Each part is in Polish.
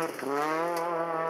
Uh-huh.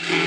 it.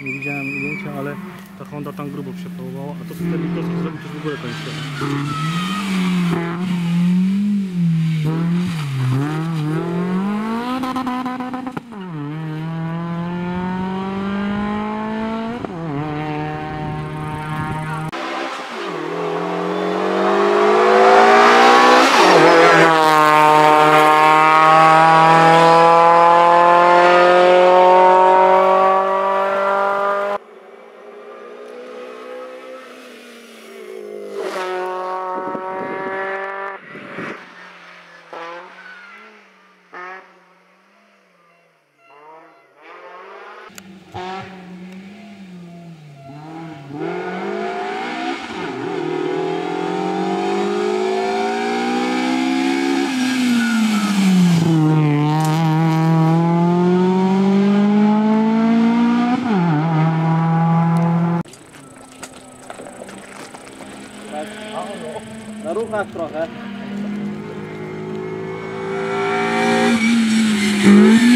Nie widziałem ujęcia, ale ta Honda tam grubo przepałowała, a to co ten Mikowski zrobił to już w ogóle koniec Mm-hmm.